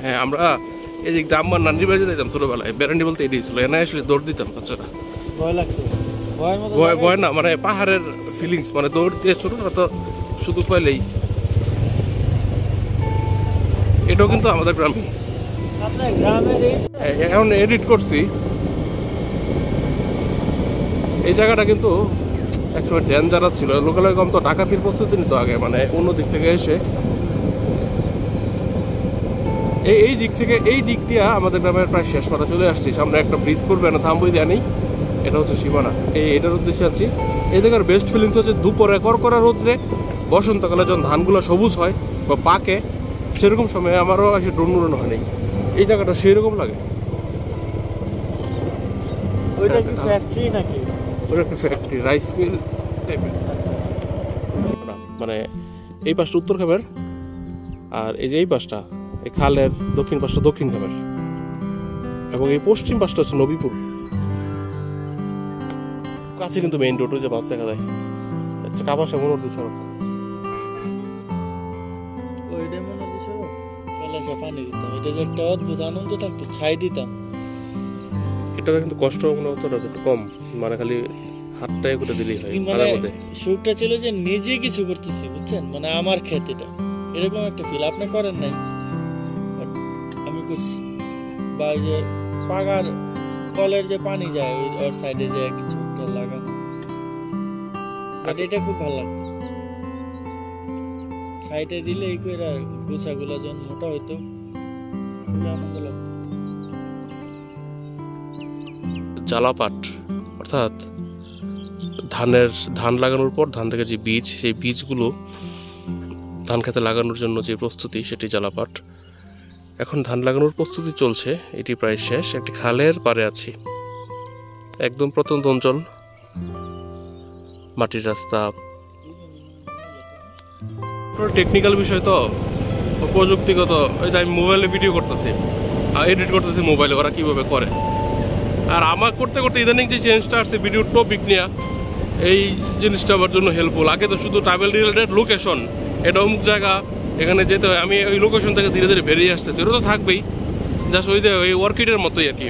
হ্যাঁ আমরা এদিক দিয়ে আম্মার নানির বাড়িতে যেতাম ছোটবেলায়। বেরান্ডি বলতে এটাই ছিল এনে আসলে দৌড় দিতাম বাচ্চারা। ভয় ভয় না মানে পাহাড়ের ফিলিংস মানে দৌড় দিয়ে ছোটরা তো শুধু পাইলেই এটাও কিন্তু আমাদের গ্রামে। এই এখন এডিট করছি। এই জায়গাটা কিন্তু একসময় ডেঞ্জারাস ছিল। লোকালয় কম তো ডাকাতির প্রস্তুতি নিত আগে মানে অন্য দিক থেকে এসে। এই এই দিক থেকে এই দিক দিয়ে আমাদের গ্রামের প্রায় শেষ পাতা চলে আসছি। সামনে একটা ব্রিজ পড়বে না থামবই জানি এটা হচ্ছে সীমানা। এই এটার উদ্দেশ্যে আছি। এই জায়গার বেস্ট ফিলিংস হচ্ছে দুপুরে করকরা রোদ্রে বসন্তকালে যখন ধানগুলো সবুজ হয় বা পাকে সেরকম সময় আমারও আসে ড্রোন উড়ানো হয় নাই। এই জায়গাটা সেরকম লাগে। ওটা একটা ফ্যাক্টরি রাইস মিল মানে এই পাশটা উত্তর খাবের আর এই যে এই পাশটা এই খালের দক্ষিণ পাশটা দক্ষিণ খাবের। এবং এই পশ্চিম পাশটা হচ্ছে নবীপুর। কাছে কিন্তু মেইন রোড যে বাস দেখা যায়। আচ্ছা সড়ক। মনে দিছে কলাসা পানি দিতাম। এটা যে একটা অদ্ভুত আনন্দ থাকতো ছাই দিতাম। কিন্তু কষ্ট মনে হতো একটু কম। মানে খালি হাতটাই করে দিলেই হয় মানে সুখটা ছিল যে নিজে কিছু করতেছি বুঝছেন? মানে আমার ক্ষেত এটা এরকম একটা ফিল আপনি করেন নাই। আমি করছি। বা ওই যে পাগার কলের যে পানি যায় ওই ওর সাইডে যে কিছু একটা লাগানো। আর এটা খুব ভালো লাগতো। সাইডে দিলে এই কইরা গুছাগুলা যখন মোটা হইতো খুবই আনন্দ লাগতো। জ্বালাপাট অর্থাৎ ধানের, ধান লাগানোর পর ধান থেকে যে বীজ, সেই বীজগুলো ধান খেতে লাগানোর জন্য যে প্রস্তুতি, সেটি জ্বালাপাট। এখন ধান লাগানোর প্রস্তুতি চলছে, এটি প্রায় শেষ। একটি খালের পারে আছি। একদম প্রত্যন্ত অঞ্চল। মাটির রাস্তা। টেকনিক্যাল বিষয় তো, প্রযুক্তিগত ওই যে আমি মোবাইলে ভিডিও করতেছি এডিট করতেছি মোবাইলে, ওরা কীভাবে করে? আর আমার করতে করতে ইদানিং যে চেঞ্জটা আসছে ভিডিও টপিক নিয়ে এই জিনিসটা আমার জন্য হেল্পফুল আগে তো শুধু ট্রাভেল রিলেটেড লোকেশন এটা অমুক জায়গা, এখানে যেতে হয়। আমি ওই লোকেশন থেকে ধীরে ধীরে বেরিয়ে আসতেছি। ওটা তো থাকবেই। জাস্ট ওই যে, ওই অর্কিডের মতোই আর কি।